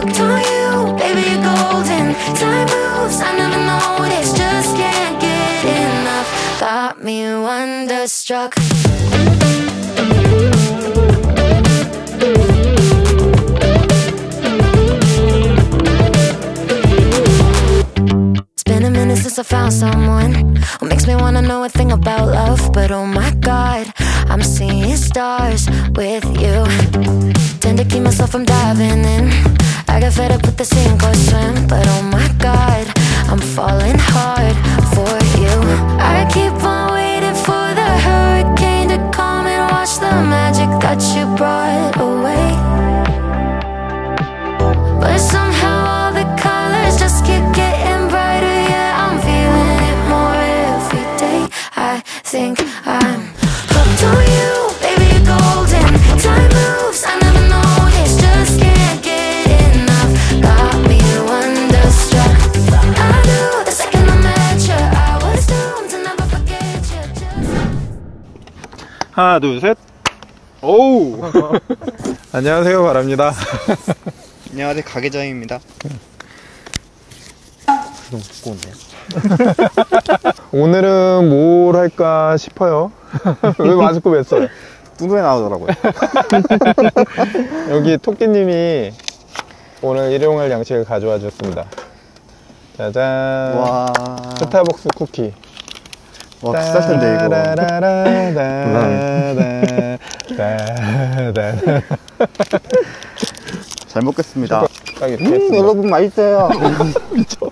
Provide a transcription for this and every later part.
On you, baby, you're golden. Time moves, I never. Just can't get enough. Got me wonderstruck. It's been a minute since I found someone who makes me wanna know a thing about love. But oh my god, I'm seeing stars with you. Tend to keep myself from diving in. Fed up with the sink or swim. But oh my god, I'm falling hard 하나 둘 셋. 오우. 안녕하세요 바랍니다. 안녕하세요 가게장입니다 너무 두꺼운데요? 오늘은 뭘 할까 싶어요. 왜 마스크 왜 써요? 뚱뚱해 나오더라고요 여기 토끼님이 오늘 일용할 양식을 가져와 주셨습니다. 짜잔. 와, 스타벅스 쿠키. 와 비쌀 텐데 이거. 잘 먹겠습니다. 음 여러분 맛있어요. 미쳐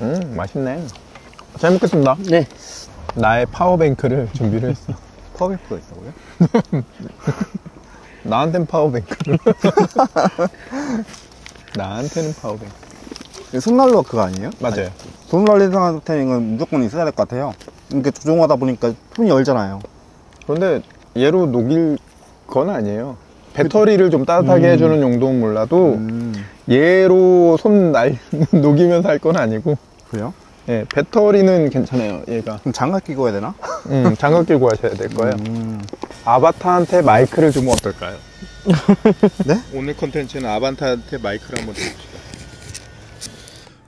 음 맛있네. 잘 먹겠습니다. 네. 나의 파워뱅크를 준비를 했어. 파워뱅크가 있다고요? 나한텐 power bank 나한테는 power bank. 손난로 그거 아니에요? 맞아요. 손난로 상태는 무조건 있어야 될 것 같아요 이렇게 조종하다 보니까 손이 얼잖아요 그런데 얘로 녹일 건 아니에요. 배터리를 좀 따뜻하게 해주는 용도는 몰라도 음 얘로 손 날, 녹이면서 할 건 아니고 그래요? 예, 배터리는 괜찮아요 얘가 그럼 장갑 끼고 해야 되나? 음, 장갑 끼고 하셔야 될 거예요 음, 아바타한테 마이크를 주면 어떨까요? 네? 오늘 컨텐츠는 아바타한테 마이크를 한번 드립시다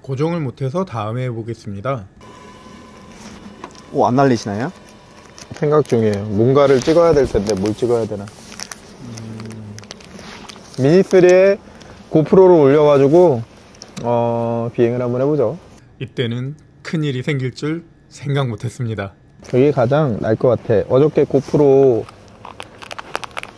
고정을 못해서 다음에 해보겠습니다. 오 안 날리시나요? 생각 중이에요. 뭔가를 찍어야 될 텐데 뭘 찍어야 되나? 미니3에 고프로를 올려가지고 어, 비행을 한번 해보죠. 이때는 큰일이 생길 줄 생각 못했습니다. 그게 가장 나을 것 같아. 어저께 고프로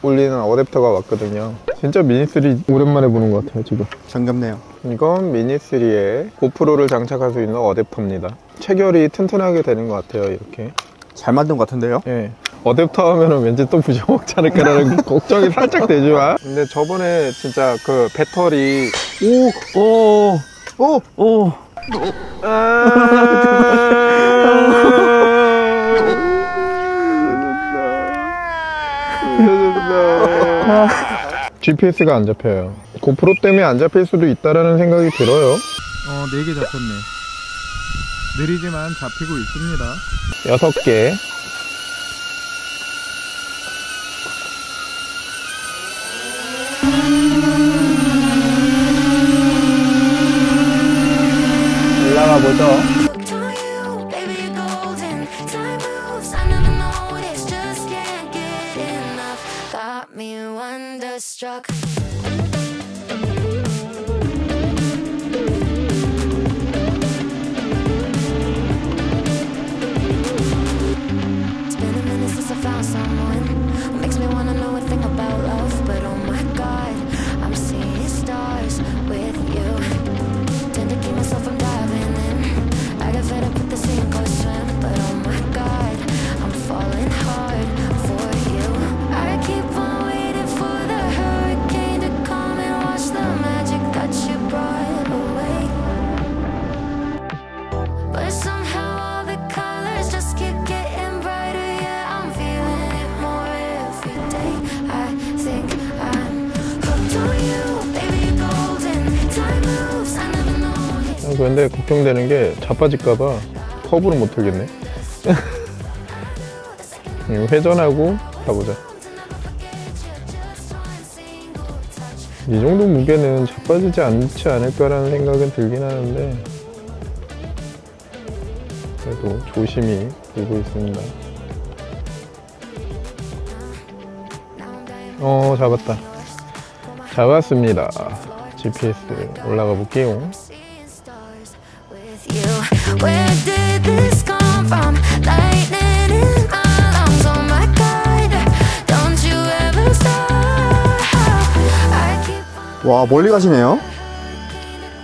올리는 어댑터가 왔거든요. 진짜 미니3 오랜만에 보는 것 같아요 지금. 정겹네요 이건 미니3에 고프로를 장착할 수 있는 어댑터입니다 체결이 튼튼하게 되는 것 같아요 이렇게 잘 만든 것 같은데요? 예. 어댑터 하면은 왠지 또 부정먹지 않을까라는 걱정이 살짝 되지만. 근데 저번에 진짜 그 배터리. 오! 오! 오! 오! GPS가 안 잡혀요. 고프로 때문에 안 잡힐 수도 있다라는 생각이 들어요. 어, 4개 잡혔네. 느리지만 잡히고 있습니다. 6개. 올라가 보죠. struck. 근데 걱정되는 게 자빠질까봐 커브를 못 들겠네. 음, 회전하고 가보자. 이 정도 무게는 자빠지지 않지 않을까라는 생각은 들긴 하는데 그래도 조심히 들고 있습니다. 어 잡았다. 잡았습니다. GPS 올라가 볼게요. 와 멀리 가시네요.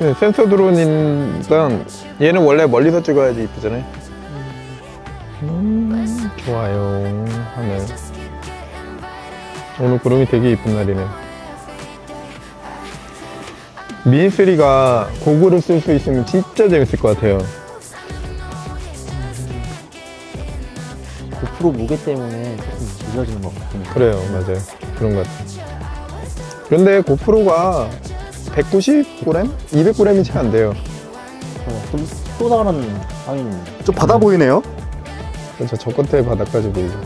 네, 센서 드론이니까 얘는 원래 멀리서 찍어야지 이쁘잖아요. 음, 좋아요. 하늘. 오늘 구름이 되게 이쁜 날이네. 미니3가 고글을 쓸 수 있으면 진짜 재밌을 것 같아요. 고프로 무게 때문에 조금 늦어지는 것 같습니다. 그래요, 맞아요. 그런 것 같아요. 그런데 고프로가 190g? 200g이 채 안 돼요. 어, 좀 쏟아가는 상인입니다. 좀 바다 보이네요. 그래서 저 끝에 바닥까지 보이죠.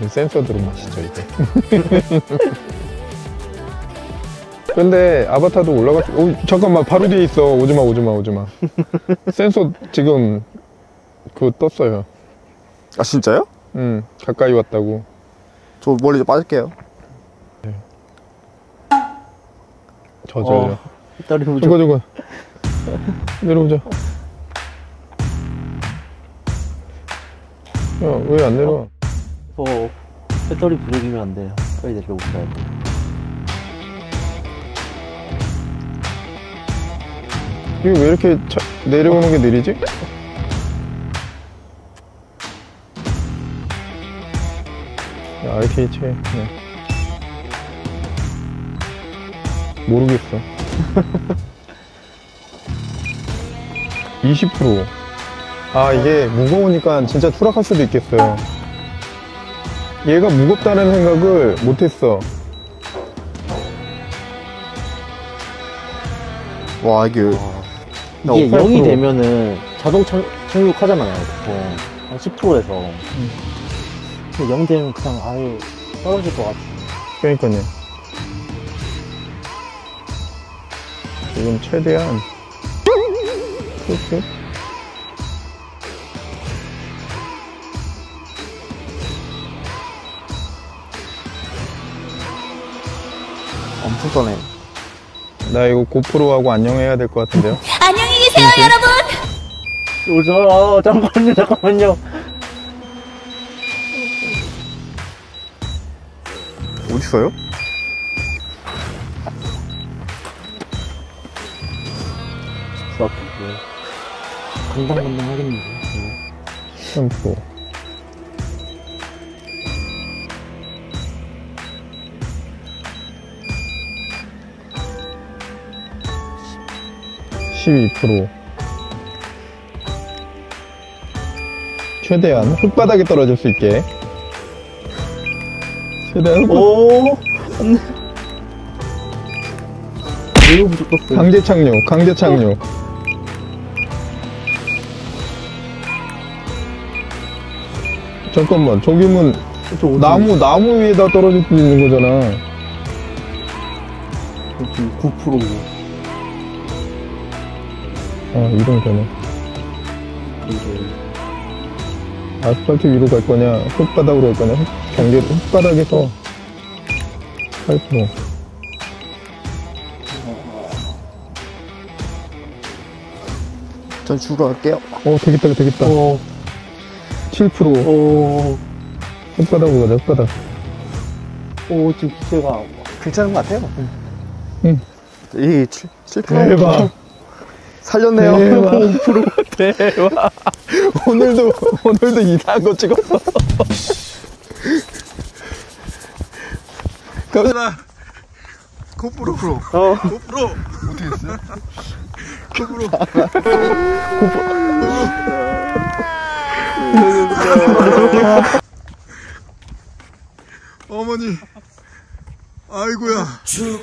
이 센서 맛이죠, 이게. 근데 아바타도 올라갈 수, 어, 잠깐만, 바로 뒤에 있어. 오지마, 오지마, 오지마. 센서 지금 그거 떴어요. 아 진짜요? 응, 가까이 왔다고. 저 멀리 좀 빠질게요. 저, 저, 저. 어, 배터리 부족. 저거, 저거. 내려오자. 야, 왜 안 내려와? 어, 배터리 부족이면 안 돼요. 빨리 내려오셔야 돼. 이게 왜 이렇게 차- 내려오는 게 느리지? 야, RKH. 네. 모르겠어. 20%. 아, 이게 무거우니까 진짜 추락할 수도 있겠어요. 얘가 무겁다는 생각을 못했어. 와 이게 나 이게 5, 0이 8%. 되면은 자동 착, 착륙하잖아요, 보통. 한 10%에서. 근데 0 되면 그냥 아예 떨어질 것 같아. 그러니까요. 지금 최대한 툭툭 엄청 떠네. 나 이거 고프로하고 안녕해야 될 것 같은데요? 히 계세요, 여러분. 오자, 아, 잠깐만요, 잠깐만요. 어디 있어요? 수학, 네. 건강건강 하겠는데. 네. 샴푸. 십이 프로. 최대한 흙바닥에 떨어질 수 있게. 최대한 흙- 오! 안 돼. 매우 부족했어요. 강제 착륙, 강제 착륙. 잠깐만, 저기면 나무, 나무 위에다 떨어질 수 있는 거잖아. 지금 9%고. 아, 이런 되네. 아스팔트 위로 갈 거냐, 흙바닥으로 갈 거냐, 흙, 경계, 흙바닥에서 8%. 전 죽으러 갈게요. 어, 되겠다, 되겠다. 오, 7%. 오, 흙바닥으로 가자, 흙바닥. 오, 지금 기체가. 괜찮은 것 같아요. 응. 이 7, 7% 대박. 살렸네요. 대박. 대박. 오늘도, 오늘도 이상한 거 찍었어. 가자. 고프로. 어. 고프로. 어떻게 했어요? 고프로. 어머니. 아이고야. 진짜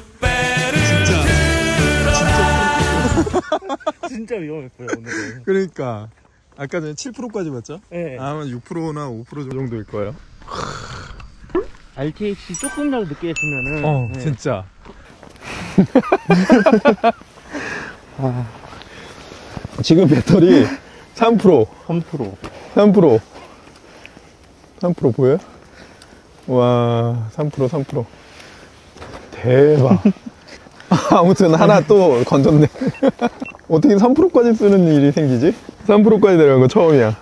위험했어요, 오늘은. 그러니까 아까 전에 7%까지 봤죠? 네. 아마 6%나 5% 정도일 거예요. RTX 조금이라도 늦게 했으면은 어 네. 진짜 지금 배터리 3% 3% 3% 3% 보여요? 와, 3% 3% 대박. 아무튼 하나 또 건졌네. 어떻게 3%까지 쓰는 일이 생기지? 3%까지 내려간 거 처음이야.